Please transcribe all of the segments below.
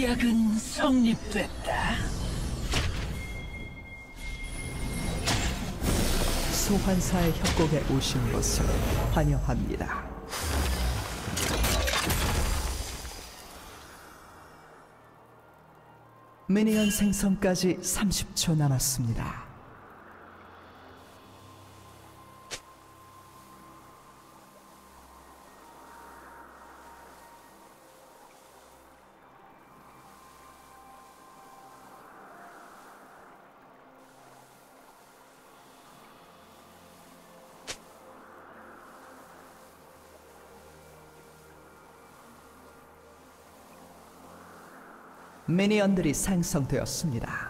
계약은 성립됐다. 소환사의 협곡에 오신 것을 환영합니다. 미니언 생성까지 30초 남았습니다. 미니언들이 생성되었습니다.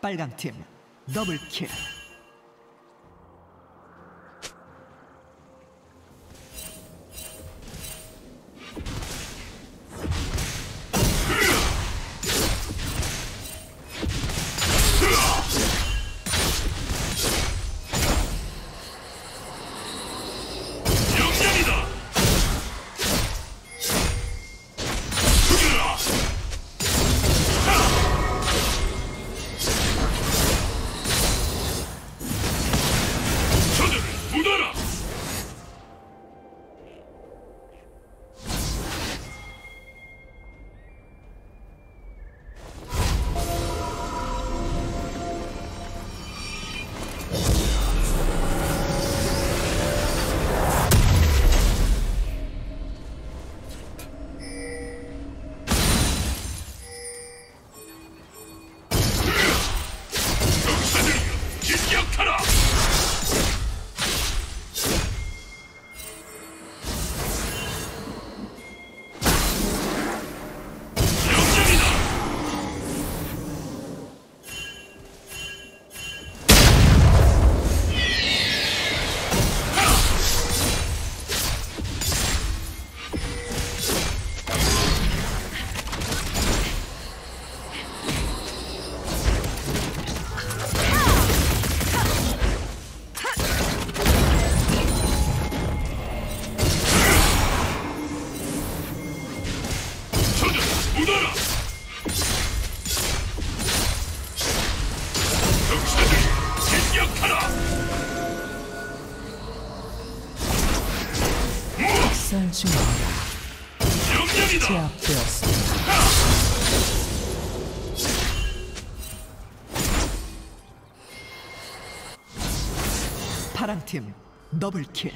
빨강팀 더블킬. 제압되었습니다. 파랑팀 더블킬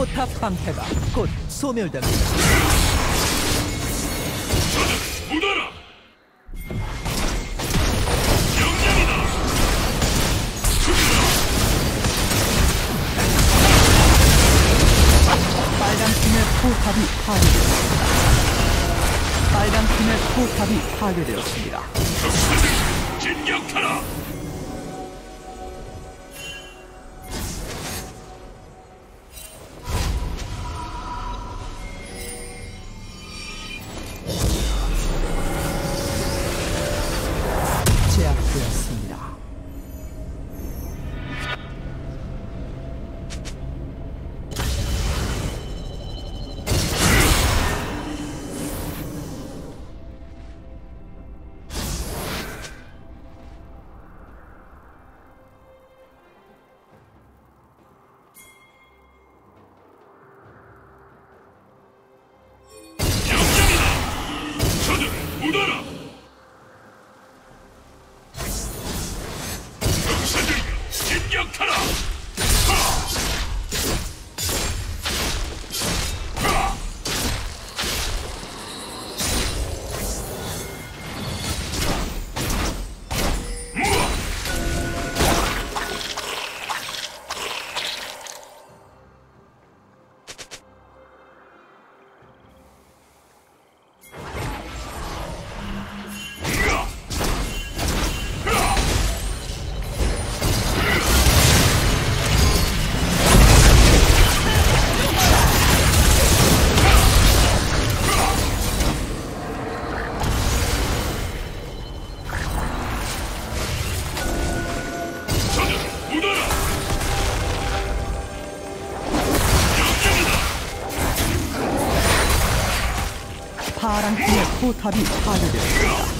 포탑 방패가 곧 소멸됩니다. 무다라! 빨간 팀의 포탑이 파괴되었습니다. 빨간 팀의 포탑이 파괴되었습니다. 포탑이 파괴되었습니다.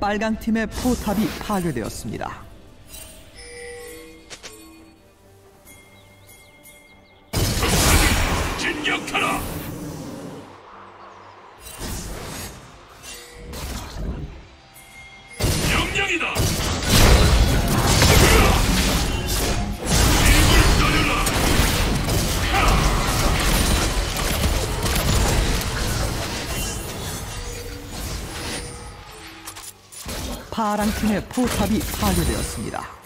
빨강팀의 포탑이 파괴되었습니다. 파랑 팀의 포탑이 파괴되었습니다.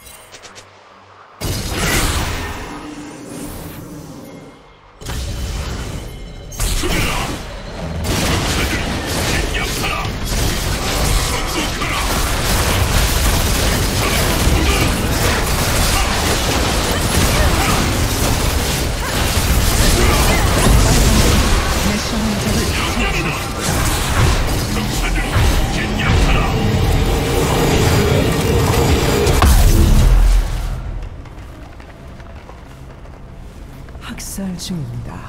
친구입니다.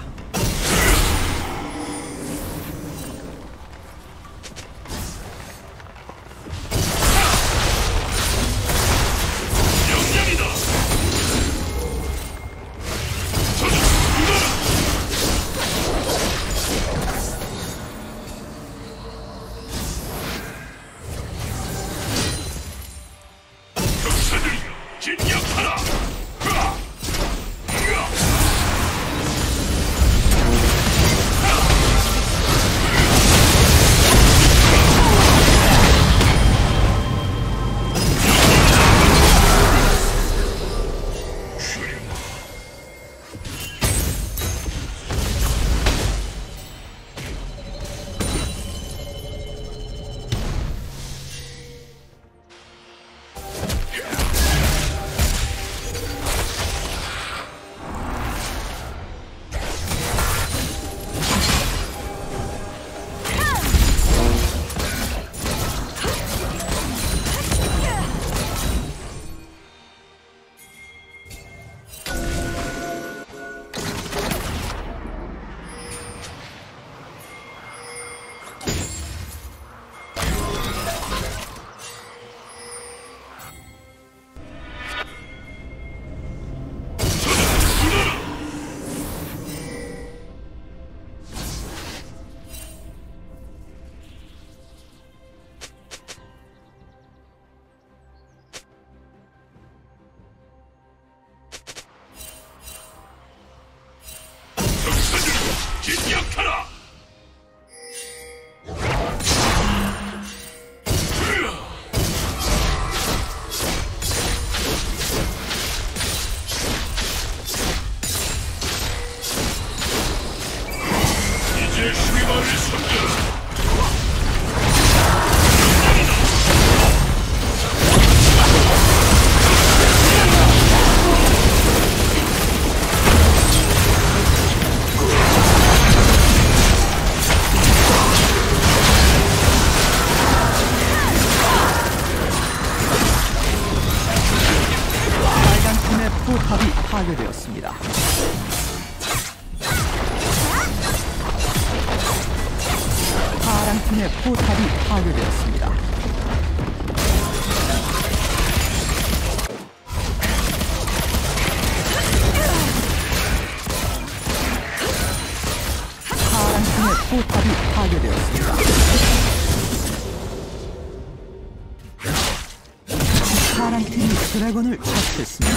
드래곤을 처치했습니다.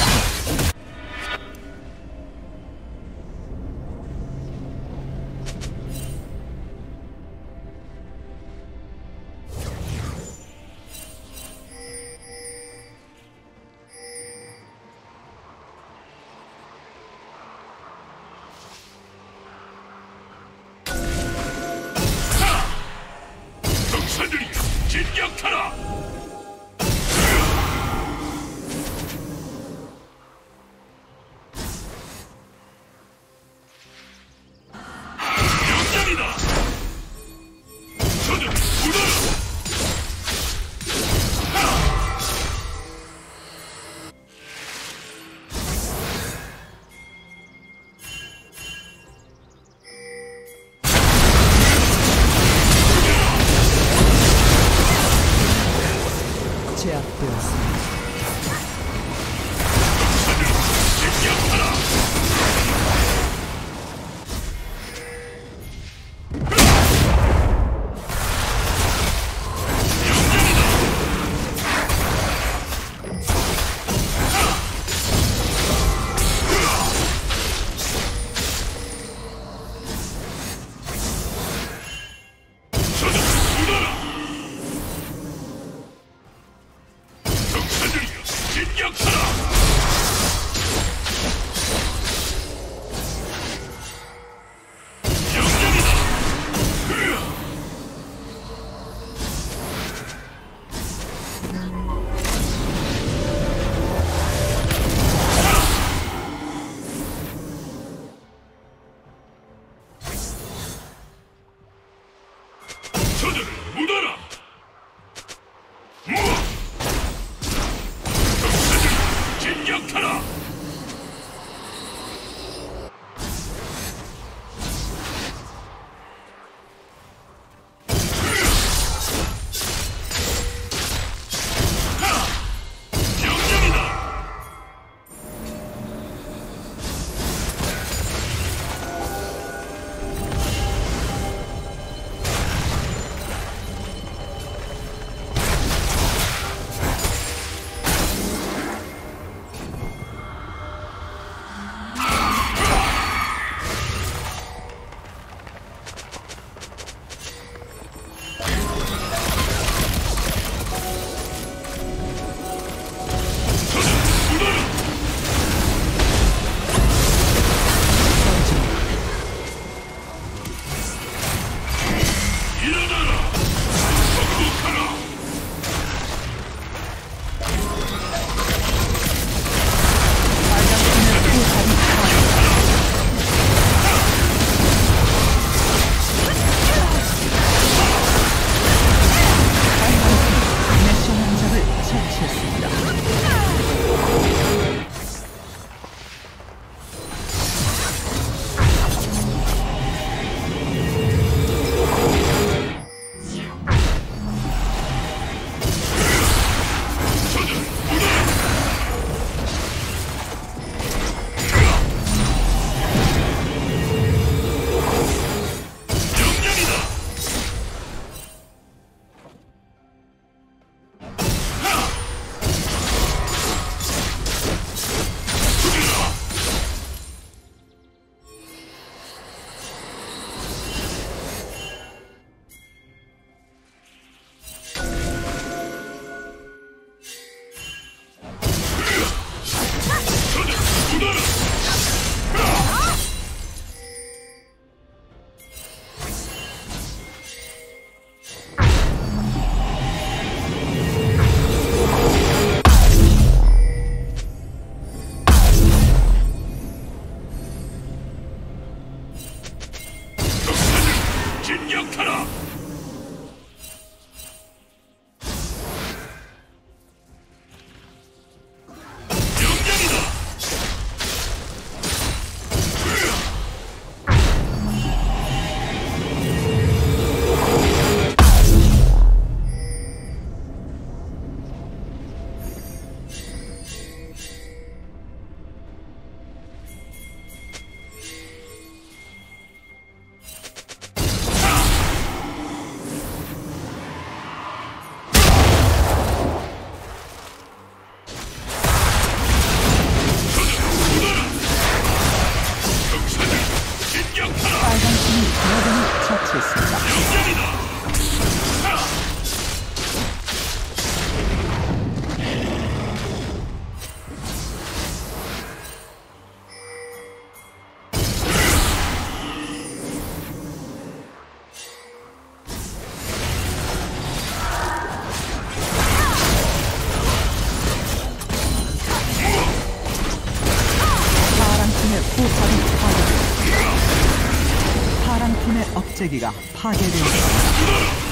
목재기가 파괴되었습니다.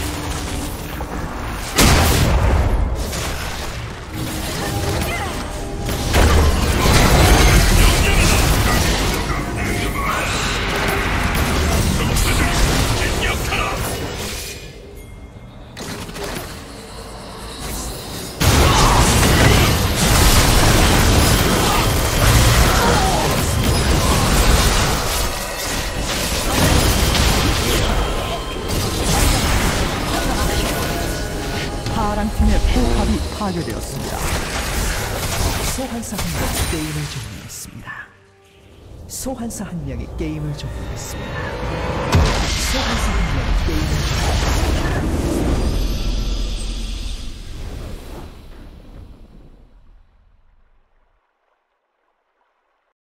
한 명이 게임을 접고 있습니다.